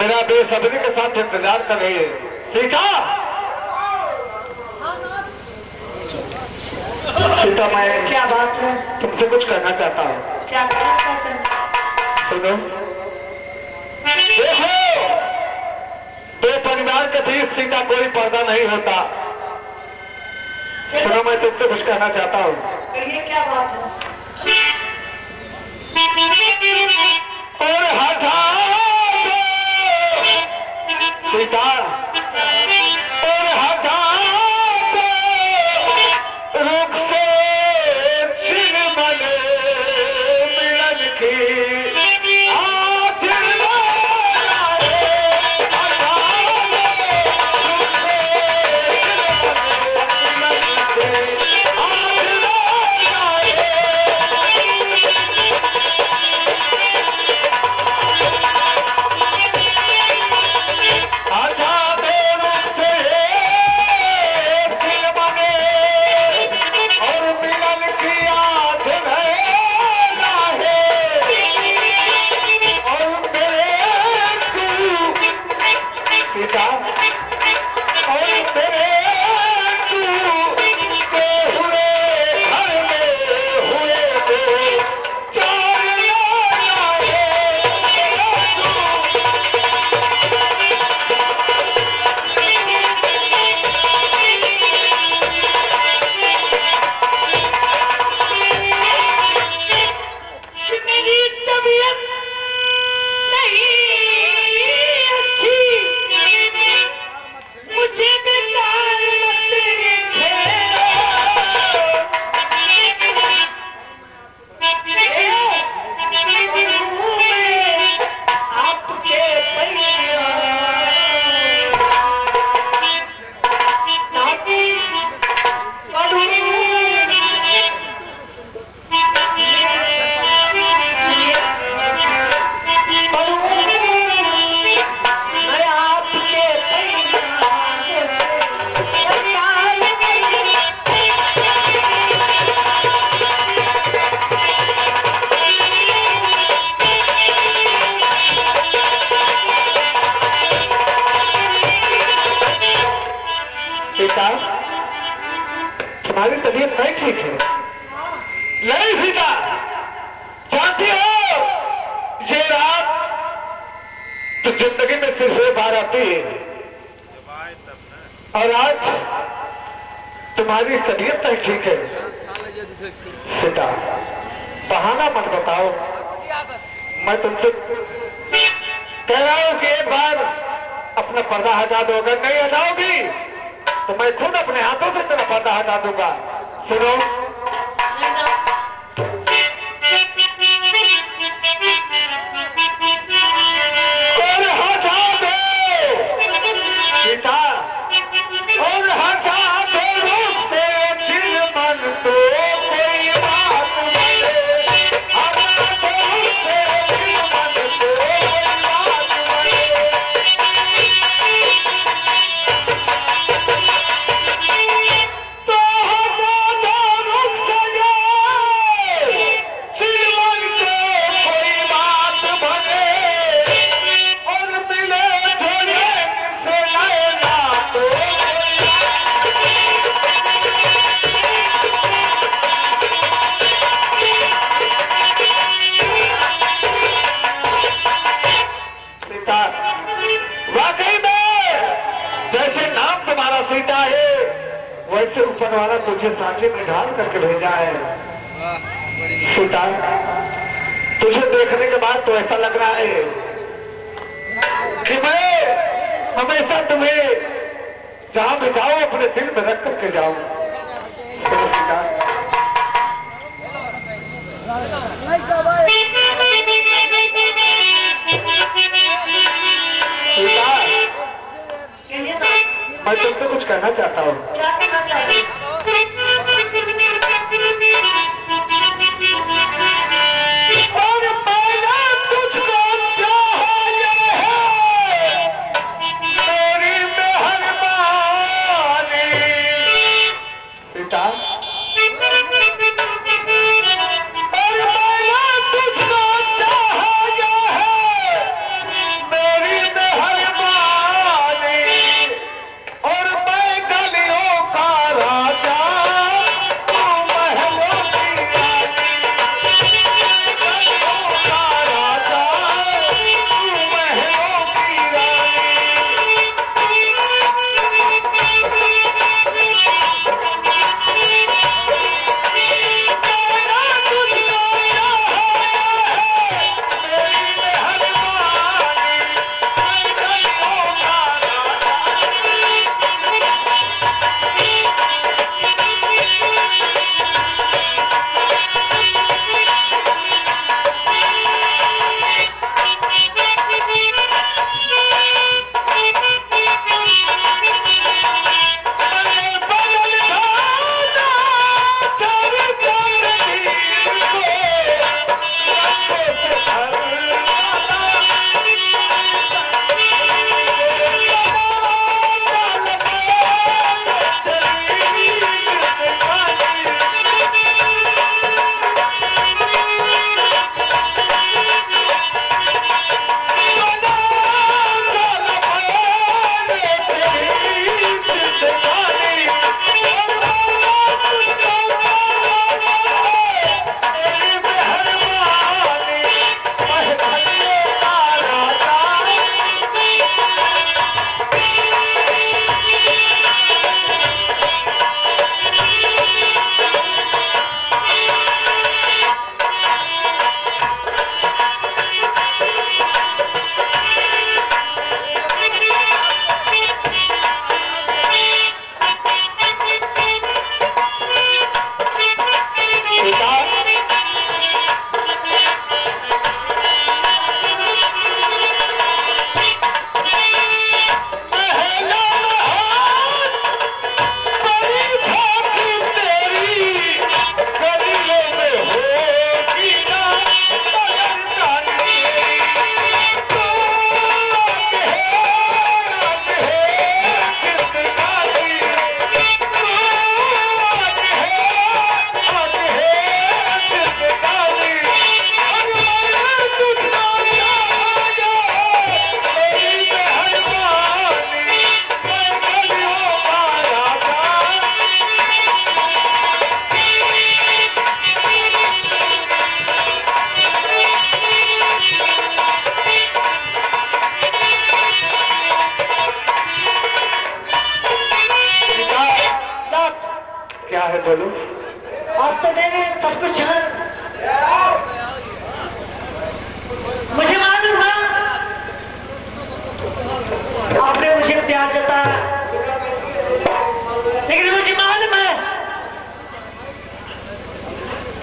मेरा बेसब्री के साथ इंतज़ार कर रही है। सीता! सीता मैं क्या बात है? तुमसे कुछ कहना चाहता हूँ। क्या सुनो। देखो! दो परिवार के बीच सीता कोई पर्दा नहीं होता। सुनो मैं तुमसे कुछ कहना चाहता हूँ। क्या बात है? मेरी तुम्हारी तबीयत नहीं ठीक है। नहीं सीता, जानती हो, ये रात तो ज़िंदगी में फिर से बार आती है। और आज तुम्हारी तबीयत नहीं ठीक है। सीता, बहाना मत बताओ। मैं तुमसे कह रहा हूँ कि एक बार अपना पर्दा हटा दो अगर नहीं हटाओगी? तो मैं खुद अपने हाथों से तेरा पर्दा हटा दूँगा। सुनो सीता वाकई में जैसे नाम तुम्हारा सीता है, वैसे ऊपर वाला तुझे सांचे में ढाल करके भेजा है। सीता, तुझे देखने के बाद तो ऐसा लग रहा है कि मैं हमेशा तुम्हें जहाँ भी जाओ अपने दिल में रख करके सीता। सीता मैं तुमसे कुछ कहना चाहता हूँ। क्या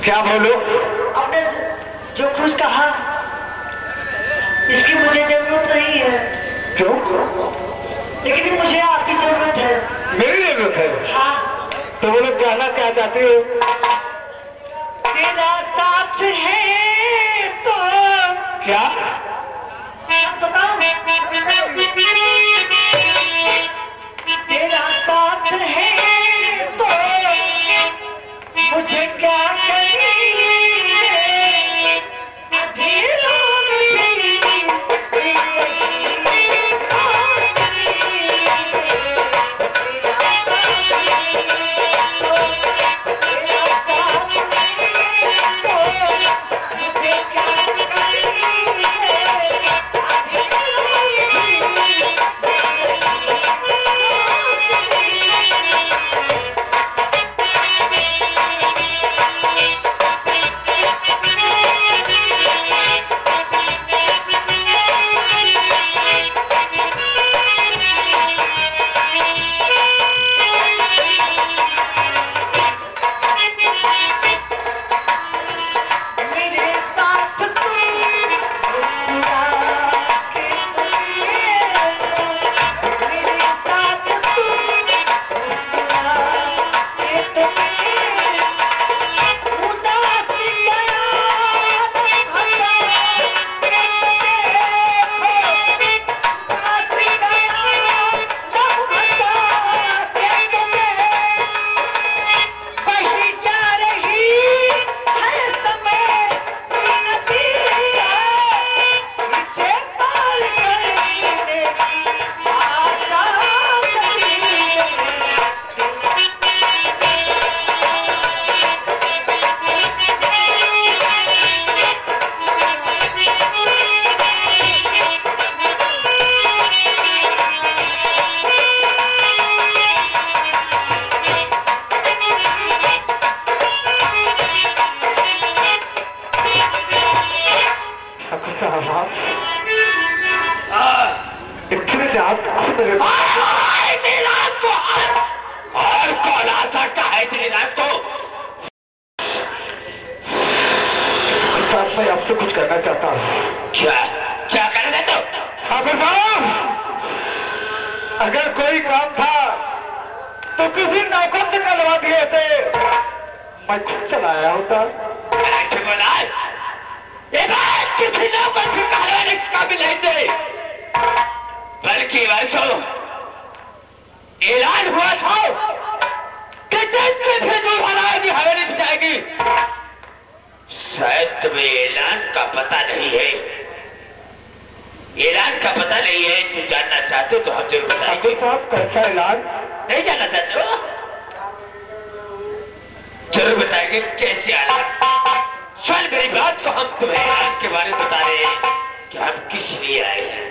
क्या बोलो? आपने जो कुछ कहा इसकी मुझे ज़रूरत नहीं है। क्यों? लेकिन मुझे आपकी ज़रूरत है। मेरी ज़रूरत है। हाँ। तो बोलो कहना क्या चाहती हो? तेरा साथ है तो। क्या? बताओ। तेरा साथ है तो। मुझे क्या क्या क्या करना तो? ठाकुर साहब अगर कोई काम था तो किसी नौकर से करवा दिए थे। मैं खुद चलाया होता। ऐसे बोला ये बात किसी नौकर से कहलाने के काबिल नहीं थे। बल्कि वैसो ऐलान हुआ था कि जिससे भी जो हवेली जाएगी का पता नहीं है। ऐलान का पता नहीं है जो जानना चाहते हो तो हम ज़रूर बताएँगे। साहब कैसा ऐलान नहीं जानना चाहते हो? ज़रूर बताएँगे कैसे ऐलान चल मेरी बात को हम तुम्हें ऐलान के बारे में बता रहे हैं कि हम किस लिए आए हैं।